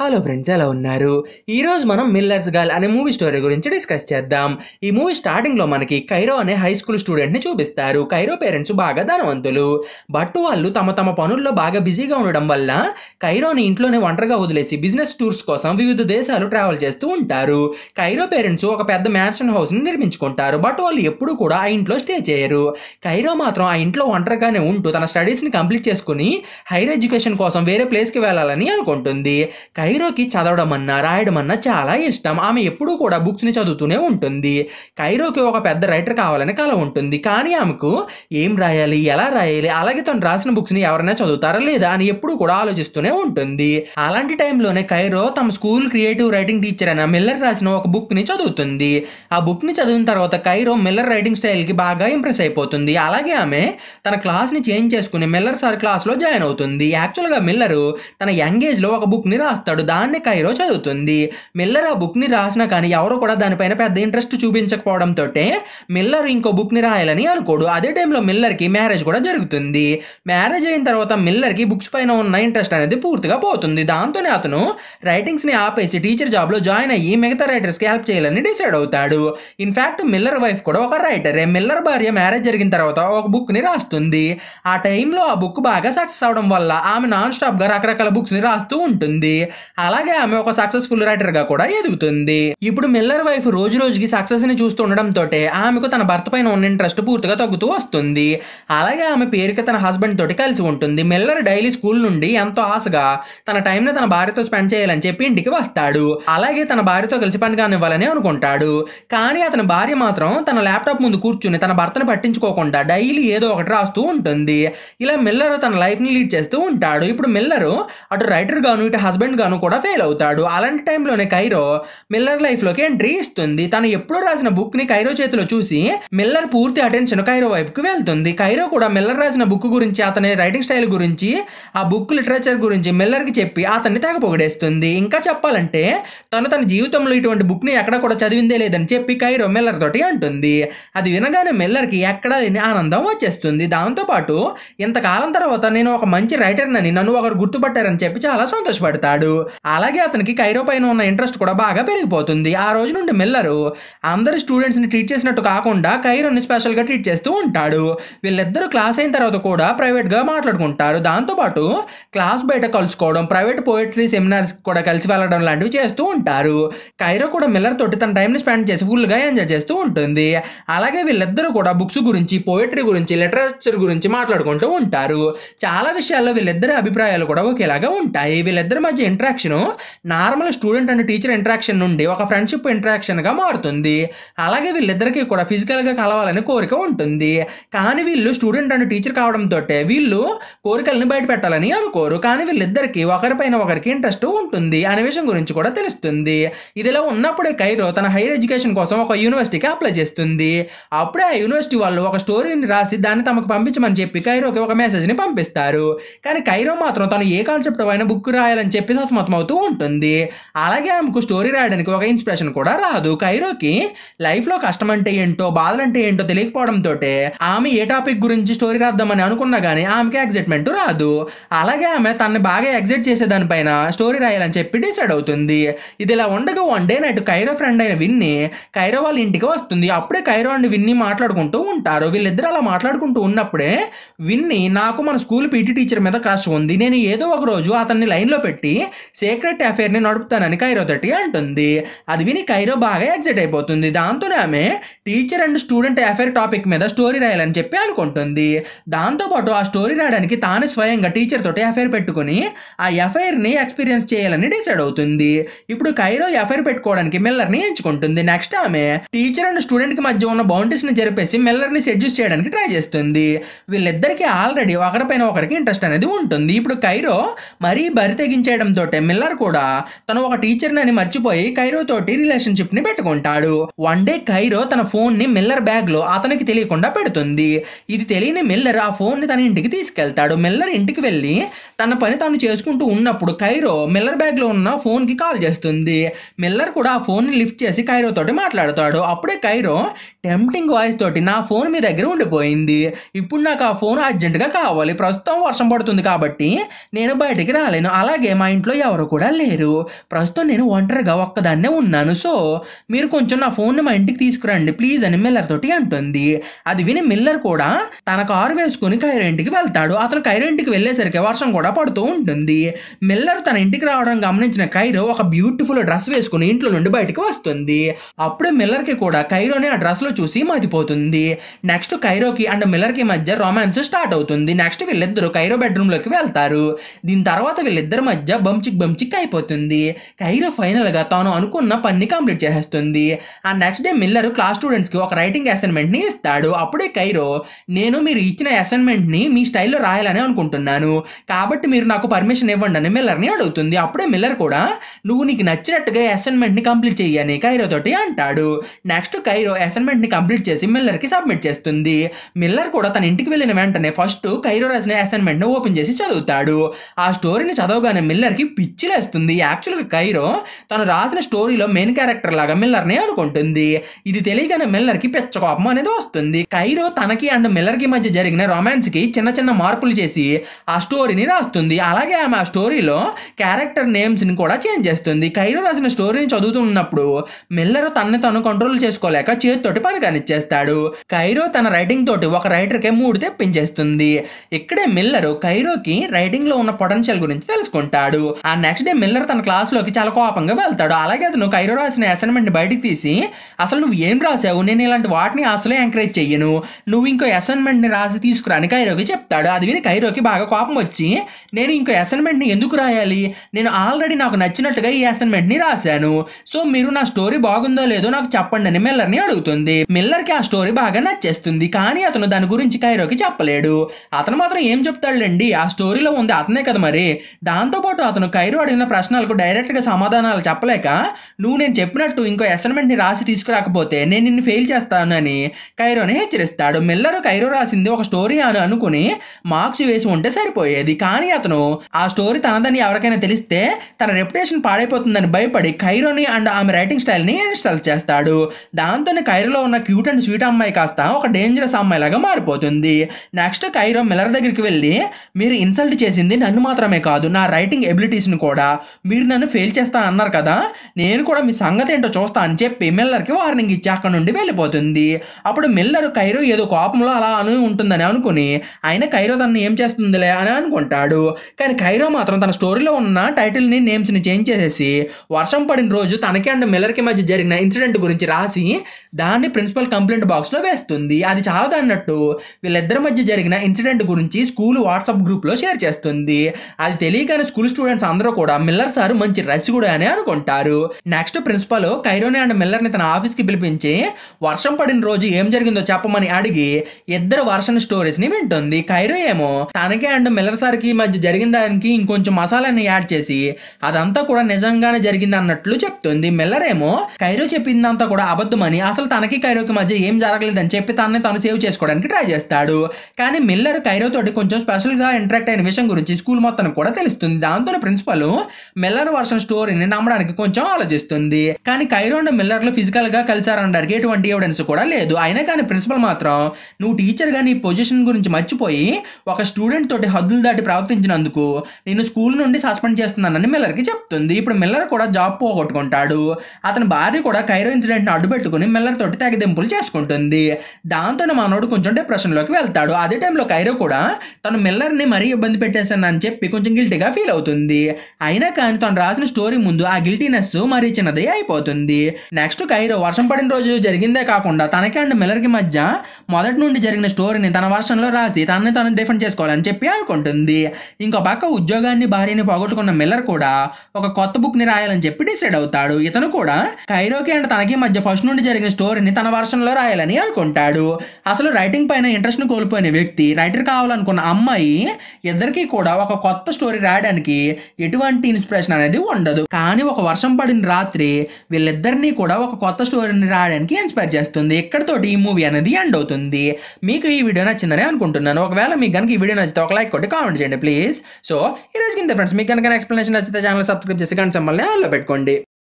Hello friends ఎలా ఉన్నారు? ఈరోజు మనం మిల్లర్స్ గర్ల్ అనే మూవీ స్టోరీ గురించి డిస్కస్ చేద్దాం. ఈ మూవీ స్టార్టింగ్లో మనకి కైరో అనే హై స్కూల్ స్టూడెంట్ని చూపిస్తారు. కైరో పేరెంట్స్ బాగా ధనవంతులు. బట్ వాళ్ళు తమ తమ పనుల్లో బాగా బిజీగా ఉండడం వల్ల కైరోని ఇంట్లోనే ఒంటరిగా వదిలేసి బిజినెస్ టూర్స్ కోసం వివిధ దేశాలు ట్రావెల్ చేస్తూ ఉంటారు. కైరో పేరెంట్స్ ఒక పెద్ద మ్యాన్షన్ హౌస్ని నిర్మించుకుంటారు. బట్ వాళ్ళు ఎప్పుడు కూడా ఆ ఇంట్లో స్టే చేయరు. కైరో మాత్రం ఆ ఇంట్లో ఒంటరిగానే ఉంటూ తన స్టడీస్ని కంప్లీట్ చేసుకుని హైయర్ ఎడ్యుకేషన్ కోసం వేరే ప్లేస్కి వెళ్ళాలని అనుకుంటుంది. కైరోకి చదవడం అన్నా రాయడం అన్నా చాలా ఇష్టం. ఆమె ఎప్పుడూ కూడా బుక్స్ని చదువుతూనే ఉంటుంది. కైరోకి ఒక పెద్ద రైటర్ కావాలని కల ఉంటుంది. కానీ ఆమెకు ఏం రాయాలి ఎలా రాయాలి అలాగే తను రాసిన బుక్స్ని ఎవరైనా చదువుతారా లేదా అని ఎప్పుడూ కూడా ఆలోచిస్తూనే ఉంటుంది. అలాంటి టైంలోనే కైరో తమ స్కూల్ క్రియేటివ్ రైటింగ్ టీచర్ అయిన మిల్లర్ రాసిన ఒక బుక్ని చదువుతుంది. ఆ బుక్ని చదివిన తర్వాత కైరో మిల్లర్ రైటింగ్ స్టైల్కి బాగా ఇంప్రెస్ అయిపోతుంది. అలాగే ఆమె తన క్లాస్ని చేంజ్ చేసుకుని మిల్లర్ సార్ క్లాస్లో జాయిన్ అవుతుంది. యాక్చువల్గా మిల్లరు మిల్లర్ తన యంగ్ ఒక బుక్ని రాస్తాడు. రాస్తాడు దాన్ని కైరో చదువుతుంది. మిల్లర్ ఆ బుక్ని రాసినా కానీ ఎవరు కూడా దానిపైన పెద్ద ఇంట్రెస్ట్ చూపించకపోవడంతో మిల్లర్ ఇంకో బుక్ని రాయాలని అనుకోడు. అదే టైంలో మిల్లర్కి మ్యారేజ్ కూడా జరుగుతుంది. మ్యారేజ్ అయిన తర్వాత మిల్లర్కి బుక్స్ పైన ఉన్న ఇంట్రెస్ట్ అనేది పూర్తిగా పోతుంది. దాంతోనే అతను రైటింగ్స్ని ఆపేసి టీచర్ జాబ్లో జాయిన్ అయ్యి మిగతా రైటర్స్కి హెల్ప్ చేయాలని డిసైడ్ అవుతాడు. ఇన్ఫ్యాక్ట్ మిల్లర్ వైఫ్ కూడా ఒక రైటరే మిల్లర్ భార్య మ్యారేజ్ జరిగిన తర్వాత ఒక బుక్ని రాస్తుంది. ఆ టైంలో ఆ బుక్ బాగా సక్సెస్ అవడం వల్ల ఆమె నాన్ స్టాప్గా రకరకాల బుక్స్ని రాస్తూ ఉంటుంది. అలాగే ఆమె ఒక సక్సెస్ఫుల్ రైటర్గా కూడా ఎదుగుతుంది. ఇప్పుడు మిల్లర్ వైఫ్ రోజు రోజుకి సక్సెస్ని చూస్తుండడంతో ఆమెకు తన భర్త పైన ఉన్న ఇంట్రెస్ట్ పూర్తిగా తగ్గుతూ వస్తుంది. అలాగే ఆమె పేరుకి తన హస్బెండ్ తోటి కలిసి ఉంటుంది. మిల్లర్ డైలీ స్కూల్ నుండి ఎంతో ఆశగా తన టైంని తన భార్యతో స్పెండ్ చేయాలని చెప్పి ఇంటికి వస్తాడు. అలాగే తన భార్యతో కలిసి పని కానివ్వాలని అనుకుంటాడు. కానీ అతని భార్య మాత్రం తన ల్యాప్టాప్ ముందు కూర్చుని తన భర్తను పట్టించుకోకుండా డైలీ ఏదో ఒకటి రాస్తూ ఉంటుంది. ఇలా మిల్లర్ తన లైఫ్ని లీడ్ చేస్తూ ఉంటాడు. ఇప్పుడు మిల్లర్ అటు రైటర్ గాను ఇటు హస్బెండ్ గాను కూడా ఫెయిల్ అవుతాడు. అలాంటి టైంలోనే కైరో మిల్లర్ లైఫ్లోకి ఎంట్రీ ఇస్తుంది. తను ఎప్పుడో రాసిన బుక్ని కైరో చేతిలో చూసి మిల్లర్ పూర్తి అటెన్షన్ కైరో వైపుకి వెళ్తుంది. కైరో కూడా మిల్లర్ రాసిన బుక్ గురించి అతని రైటింగ్ స్టైల్ గురించి ఆ బుక్ లిటరేచర్ గురించి మిల్లర్కి చెప్పి అతన్ని తెగ పొగడేస్తుంది ఇంకా చెప్పాలంటే తను తన జీవితంలో ఇటువంటి బుక్ని ఎక్కడ కూడా చదివిందే లేదని చెప్పి కైరో మిల్లర్ తోటి అంటుంది. అది వినగానే మిల్లర్కి ఎక్కడ ఎక్కడా లేని ఆనందం వచ్చేస్తుంది. దాంతోపాటు ఇంతకాలం తర్వాత నేను ఒక మంచి రైటర్నని నన్ను ఒకరు గుర్తుపట్టారని చెప్పి చాలా సంతోషపడతాడు. అలాగే అతనికి కైరో పైన ఉన్న ఇంట్రెస్ట్ కూడా బాగా పెరిగిపోతుంది. ఆ రోజు నుండి మిల్లరు అందరి స్టూడెంట్స్ని ట్రీట్ చేసినట్టు కాకుండా కైరోని స్పెషల్గా ట్రీట్ చేస్తూ ఉంటాడు. వీళ్ళిద్దరూ క్లాస్ అయిన తర్వాత కూడా ప్రైవేట్గా మాట్లాడుకుంటారు. దాంతోపాటు క్లాస్ బయట కలుసుకోవడం ప్రైవేట్ పోయిటరీ సెమినార్స్ కూడా కలిసి వెళ్ళడం లాంటివి చేస్తూ ఉంటారు. కైరో కూడా మిల్లర్ తోటి తన టైంని స్పెండ్ చేసి ఫుల్గా ఎంజాయ్ చేస్తూ ఉంటుంది. అలాగే వీళ్ళిద్దరూ కూడా బుక్స్ గురించి పోయిటరీ గురించి లిటరేచర్ గురించి మాట్లాడుకుంటూ ఉంటారు. చాలా విషయాల్లో వీళ్ళిద్దరి అభిప్రాయాలు కూడా ఒకేలాగా ఉంటాయి. వీళ్ళిద్దరి మధ్య interaction normal student and teacher interaction నుండి ఒక ఫ్రెండ్షిప్ ఇంట్రాక్షన్గా మారుతుంది. అలాగే వీళ్ళిద్దరికి కూడా ఫిజికల్గా కలవాలని కోరిక ఉంటుంది. కానీ వీళ్ళు స్టూడెంట్ అండ్ టీచర్ కావడంతో వీళ్ళు కోరికల్ని బయట పెట్టాలని అనుకోరు. కానీ వీళ్ళిద్దరికీ ఒకరిపైన ఒకరికి ఇంట్రెస్ట్ ఉంటుంది. అనే విషయం గురించి కూడా తెలుస్తుంది. ఇదిలా ఉన్నప్పుడే కైరో తన హైయర్ ఎడ్యుకేషన్ కోసం ఒక యూనివర్సిటీకి అప్లై చేస్తుంది. అప్పుడే ఆ యూనివర్సిటీ వాళ్ళు ఒక స్టోరీని రాసి దాన్ని తమకు పంపించమని చెప్పి కైరోకి ఒక మెసేజ్ని పంపిస్తారు. కానీ కైరో మాత్రం తను ఏ కాన్సెప్ట్ అయినా బుక్ రాయాలని చెప్పి సతమతం అవుతూ ఉంటుంది. అలాగే ఆమెకు స్టోరీ రాయడానికి ఒక ఇన్స్పిరేషన్ కూడా రాదు. కైరోకి లైఫ్లో కష్టం అంటే ఏంటో బాధలు అంటే ఏంటో తెలియకపోవడంతో ఆమె ఏ టాపిక్ గురించి స్టోరీ రాద్దామని అనుకున్నా కానీ ఆమెకి ఎగ్జైట్మెంట్ రాదు. అలాగే ఆమె తనని బాగా ఎగ్జైట్ చేసేదానిపైన స్టోరీ రాయాలని చెప్పి డిసైడ్ అవుతుంది. ఇది ఇలా ఉండగా one day night Cairo friend అయిన విన్ని కైరో వాళ్ళ ఇంటికి వస్తుంది. అప్పుడే కైరో అండ్ విన్ని మాట్లాడుకుంటూ ఉంటారు. వీళ్ళిద్దరు అలా మాట్లాడుకుంటూ ఉన్నప్పుడే విన్ని నాకు మన స్కూల్ పీటీ టీచర్ మీద క్రష్ ఉంది. నేను ఏదో ఒక రోజు అతన్ని లైన్లో పెట్టి సీక్రెట్ అఫేర్ని నడుపుతానని కైరో తోటి అంటుంది. అది విని కైరో బాగా ఎగ్జైట్ అయిపోతుంది. దాంతోనే ఆమె teacher and student affair topic మీద స్టోరీ రాయాలని చెప్పి అనుకుంటుంది. దాంతోపాటు ఆ స్టోరీ రాయడానికి తాను స్వయంగా టీచర్ తోటి అఫైర్ పెట్టుకుని ఆ ఎఫ్ఐఆర్ని ఎక్స్పీరియన్స్ చేయాలని డిసైడ్ అవుతుంది. ఇప్పుడు కైరో ఎఫ్ఐఆర్ పెట్టుకోవడానికి మిల్లర్ని ఎంచుకుంటుంది. నెక్స్ట్ ఆమె టీచర్ అండ్ స్టూడెంట్కి మధ్య ఉన్న బౌండరీస్ని జరిపేసి మిల్లర్ని సెడ్యూస్ చేయడానికి ట్రై చేస్తుంది. వీళ్ళిద్దరికి ఆల్రెడీ ఒకరిపైన ఒకరికి ఇంట్రెస్ట్ అనేది ఉంటుంది. ఇప్పుడు కైరో మరీ బరి తెగించేయడంతో మిల్లర్ కూడా తను ఒక టీచర్ అని మర్చిపోయి కైరో తోటి రిలేషన్షిప్ని పెట్టుకుంటాడు. వన్ డే కైరో తన ఫోన్ని మిల్లర్ బ్యాగ్లో అతనికి తెలియకుండా పెడుతుంది. ఇది తెలియని మిల్లర్ ఆ ఫోన్ని తన ఇంటికి తీసుకెళ్తాడు. మిల్లర్ ఇంటికి వెళ్ళి తన పని తాను చేసుకుంటూ ఉన్నప్పుడు కైరో మిల్లర్ బ్యాగ్లో ఉన్న ఫోన్కి కాల్ చేస్తుంది. మిల్లర్ కూడా ఆ ఫోన్ని లిఫ్ట్ చేసి కైరో తోటి మాట్లాడతాడు. అప్పుడే కైరో టెంప్టింగ్ వాయిస్ తోటి నా ఫోన్ మీ దగ్గర ఉండిపోయింది. ఇప్పుడు నాకు ఆ ఫోన్ అర్జెంటుగా కావాలి. ప్రస్తుతం వర్షం పడుతుంది కాబట్టి నేను బయటికి రాలేను. అలాగే మా ఇంట్లో ఎవరు కూడా లేరు. ప్రస్తుతం నేను ఒంటరిగా ఒక్కదాన్నే ఉన్నాను. సో మీరు కొంచెం నా ఫోన్ని మా ఇంటికి తీసుకురండి. ప్లీజ్ అని మిల్లర్ తోటి అంటుంది. అది విని మిల్లర్ కూడా తన కారు వేసుకుని కైరంటికి వెళ్తాడు. అతను కైరంటికి వెళ్ళేసరికి వర్షం కూడా పడుతూ ఉంటుంది. మిల్లర్ తన ఇంటికి రావడం గమనించిన కైరో ఒక బ్యూటిఫుల్ డ్రెస్ వేసుకుని ఇంట్లో నుండి బయటకు వస్తుంది. అప్పుడే మిల్లర్కి కూడా కైరోని ఆ డ్రెస్లో చూసి మతిపోతుంది. నెక్స్ట్ కైరోకి అండ్ మిల్లర్కి మధ్య రొమాన్స్ స్టార్ట్ అవుతుంది. నెక్స్ట్ వీళ్ళిద్దరు కైరో బెడ్రూమ్లోకి వెళ్తారు. దీని తర్వాత వీళ్ళిద్దరి మధ్య బంచిక్ అయిపోతుంది కైరో ఫైనల్గా తాను అనుకున్న పని కంప్లీట్ చేసేస్తుంది. ఆ నెక్స్ట్ డే మిల్లర్ క్లాస్ స్టూడెంట్స్కి ఒక రైటింగ్ అసైన్మెంట్ని ఇస్తాడు. అప్పుడే కైరో నేను మీరు ఇచ్చిన అసైన్మెంట్ని మీ స్టైల్లో రాయాలని అనుకుంటున్నాను. కాబట్టి మీరు నాకు పర్మిషన్ ఇవ్వండి అని మిల్లర్ని అడుగుతుంది. అప్పుడే మిల్లర్ కూడా నువ్వు నీకు నచ్చినట్టుగా అసైన్మెంట్ని కంప్లీట్ చేయని కైరో తోటి అంటాడు. నెక్స్ట్ కైరో అసైన్మెంట్ని కంప్లీట్ చేసి మిల్లర్కి సబ్మిట్ చేస్తుంది. మిల్లర్ కూడా తన ఇంటికి వెళ్ళిన వెంటనే ఫస్ట్ కైరో రాసిన అసైన్మెంట్ని ఓపెన్ చేసి చదువుతాడు. ఆ స్టోరీని చదవగానే మిల్లర్కి పిచ్చిలేస్తుంది. యాక్చువల్గా కైరో తను రాసిన స్టోరీలో మెయిన్ క్యారెక్టర్ లాగా మిల్లర్నే అనుకుంటుంది. ఇది తెలియగానే మిల్లర్కి పెచ్చకోపం కోపం అనేది వస్తుంది. కైరో తనకి అండ్ మిల్లర్కి మధ్య జరిగిన రొమాన్స్కి చిన్న చిన్న మార్పులు చేసి ఆ స్టోరీని రాస్తుంది. అలాగే ఆమె ఆ స్టోరీలో క్యారెక్టర్ నేమ్స్ని కూడా చేంజ్ చేస్తుంది. కైరో రాసిన స్టోరీని చదువుతున్నప్పుడు మిల్లర్ తనని తను కంట్రోల్ చేసుకోలేక చేతితోటి పని కానిచ్చేస్తాడు. కైరో తన రైటింగ్ తోటి ఒక రైటర్కే మూడు తెప్పించేస్తుంది. ఇక్కడే మిల్లర్ కైరోకి రైటింగ్లో ఉన్న పొటెన్షియల్ గురించి తెలుసుకుంటాడు. ఆ నెక్స్ట్ డే మిల్లర్ తన క్లాస్లోకి చాలా కోపంగా వెళ్తాడు. అలాగే అతను కైరో రాసిన అసైన్మెంట్ బయటికి తీసి అసలు నువ్వు ఏం రాసావు? నేను ఇలాంటి వాటిని అసలే ఎంకరేజ్ చెయ్యను. నువ్వు ఇంకో అసైన్మెంట్ని రాసి తీసుకురాని కైరోకి చెప్తాడు. అది విని కైరోకి బాగా కోపం వచ్చి నేను ఇంకో అసైన్మెంట్ని ఎందుకు రాయాలి? నేను ఆల్రెడీ నాకు నచ్చినట్టుగా ఈ అసైన్మెంట్ని రాశాను. సో మీరు నా స్టోరీ బాగుందో లేదో నాకు చెప్పండి అని మిల్లర్ని అడుగుతుంది. మిల్లర్కి ఆ స్టోరీ బాగా నచ్చేస్తుంది. కానీ అతను దాని గురించి కైరోకి చెప్పలేడు. అతను మాత్రం ఏం చెప్తాడులేండి? ఆ స్టోరీలో ఉంది అతనే కదా మరి. దాంతోపాటు అతను కైరో అడిగిన ప్రశ్నలకు డైరెక్ట్గా సమాధానాలు చెప్పలేక నువ్వు నేను చెప్పినట్టు ఇంకో అసైన్మెంట్ని రాసి తీసుకురాకపోతే నేను నిన్ను ఫెయిల్ చేస్తానని కైరోని హెచ్చరిస్తాడు. మిల్లర్ కైరో రాసింది ఒక స్టోరీ అని అనుకుని మార్క్స్ వేసి ఉంటే సరిపోయేది. కానీ అతను ఆ స్టోరీ తనదని ఎవరికైనా తెలిస్తే తన రెప్యుటేషన్ పాడైపోతుందని భయపడి కైరోని అండ్ ఆమె రైటింగ్ స్టైల్ని ఇన్స్టాల్ చేస్తాడు. దాంతోనే కైరోలో ఉన్న క్యూట్ అండ్ స్వీట్ అమ్మాయి కాస్త ఒక డేంజరస్ అమ్మాయి లాగా మారిపోతుంది. నెక్స్ట్ కైరో మిల్లర్ దగ్గరికి వెళ్ళి మీరు ఇన్సల్ట్ చేసింది నన్ను మాత్రమే కాదు నా రైటింగ్ ఎబిలిటీస్ ఎబిలిటీస్ని కూడా మీరు నన్ను ఫెయిల్ చేస్తా అన్నారు కదా నేను కూడా మీ సంగతి ఏంటో చూస్తా అని చెప్పి మిల్లర్కి వార్నింగ్ ఇచ్చి అక్కడ నుండి వెళ్ళిపోతుంది. అప్పుడు మిల్లర్ కైరో ఏదో కోపంలో అలా అను ఉంటుందని అనుకుని ఆయన కైరో తనని ఏం చేస్తుందిలే అని అనుకుంటాడు. కానీ కైరో మాత్రం తన స్టోరీలో ఉన్న టైటిల్ని నేమ్స్ని చేంజ్ చేసేసి వర్షం పడిన రోజు తనకి అండ్ మిల్లర్కి మధ్య జరిగిన ఇన్సిడెంట్ గురించి రాసి దాన్ని ప్రిన్సిపల్ కంప్లైంట్ బాక్స్లో వేస్తుంది. అది చాలా అన్నట్టు వీళ్ళిద్దరి మధ్య జరిగిన ఇన్సిడెంట్ గురించి స్కూల్ వాట్సాప్ గ్రూప్లో షేర్ చేస్తుంది. అది తెలియగానే స్కూల్ స్టూడెంట్స్ అందరూ కూడా మిల్లర్ సార్ మంచి రసికుడు అని అనుకుంటారు. నెక్స్ట్ ప్రిన్సిపల్ కైరోని అండ్ మిల్లర్ని తన ఆఫీస్కి పిలిపించి వర్షం పడిన రోజు ఏం జరిగిందో చెప్పమని అడిగి ఇద్దరు వర్షన్ స్టోరీస్ని వింటుంది. కైరో ఏమో తనకి అండ్ మిల్లర్ సార్కి మధ్య జరిగిన దానికి ఇంకొంచెం మసాలాని యాడ్ చేసి అదంతా కూడా నిజంగానే జరిగింది అన్నట్లు చెప్తుంది. మిల్లర్ ఏమో కైరో చెప్పిందంతా కూడా అబద్ధమని అసలు తనకి కైరోకి మధ్య ఏం జరగలేదని చెప్పి తనని తను సేవ్ చేసుకోవడానికి ట్రై చేస్తాడు. కానీ మిల్లర్ కైరో తోటి కొంచెం స్పెషల్గా ఇంటరాక్ట్ అయిన విషయం గురించి స్కూల్ మొత్తం కూడా తెలుస్తుంది. దాంతో ప్రిన్సిపల్ మిల్లర్ వర్షన్ స్టోరీని నమ్మడానికి కొంచెం ఆలోచిస్తుంది. కానీ కైరో అండ్ మిల్లర్లో ఫిజికల్గా కలిసారనడానికి ఎటువంటి ఎవిడెన్స్ కూడా లేదు. అయినా కానీ ప్రిన్సిపల్ మాత్రం నువ్వు టీచర్గా నీ పొజిషన్ గురించి మర్చిపోయి ఒక స్టూడెంట్ తోటి హద్దులు దాటి ప్రవర్తించినందుకు నేను స్కూల్ నుండి సస్పెండ్ చేస్తున్నానని మిల్లర్కి చెప్తుంది. ఇప్పుడు మిల్లర్ కూడా జాబ్ పోగొట్టుకుంటాడు. అతని భార్య కూడా కైరో ఇన్సిడెంట్ అడ్డుపెట్టుకుని మిల్లర్ తోటి తెగదింపులు చేసుకుంటుంది. దాంతో మనోడు కొంచెం డిప్రెషన్లోకి వెళ్తాడు. అదే టైంలో కైరో కూడా తను మిల్లర్ని మరీ ఇబ్బంది పెట్టేశానని చెప్పి కొంచెం గిల్టీగా ఫీల్ అవుతుంది. అయినా కానీ తను రాసిన స్టోరీ ముందు ఆ గిల్టీనెస్ మరీ చిన్నది అయిపోతుంది. నెక్స్ట్ కైరో వర్షం పడిన రోజు జరిగిందే కాకుండా తనకి అండ్ మిల్లర్కి మధ్య మొదటి నుండి జరిగిన స్టోరీని తన వర్షంలో రాసి తనని తను డిఫెండ్ చేసుకోవాలని చెప్పి అనుకుంటుంది. ఇంకో పక్క ఉద్యోగాన్ని భార్యని పోగొట్టుకున్న మిల్లర్ కూడా ఒక కొత్త బుక్ని రాయాలని చెప్పి డిసైడ్ అవుతాడు. ఇతను కూడా కైరోకి అండ్ తనకి మధ్య ఫస్ట్ నుండి జరిగిన స్టోరీని తన వర్షంలో రాయాలని అనుకుంటాడు. అసలు రైటింగ్ పైన ఇంట్రెస్ట్ని కోల్పోయిన వ్యక్తి రైటర్ కావాలనుకున్న అమ్మాయి ఇద్దరికీ కూడా ఒక కొత్త స్టోరీ రాయడానికి ఎటువంటి ఇన్స్పిరేషన్ అనేది ఉండదు. కానీ ఒక వర్షం పడిన రాత్రి వీళ్ళిద్దరినీ కూడా ఒక కొత్త స్టోరీని రాయడానికి ఇన్స్పైర్ చేస్తుంది. ఇక్కడతోటి ఈ మూవీ అనేది ఎండ్ అవుతుంది? మీకు ఈ వీడియో నచ్చిందని అనుకుంటున్నాను. ఒకవేళ మీకు కనుక ఈ వీడియో నచ్చితే ఒక లైక్ కొట్టి కామెంట్ చేయండి ప్లీజ్ సో ఈ రోజు కింద ఫ్రెండ్స్ మీకు కనుక ఎక్స్ప్లెనేషన్ నచ్చితే ఛానల్ సబ్స్క్రైబ్ చేసి గంట సమ్మల్ని ఆన్లో పెట్టుకోండి.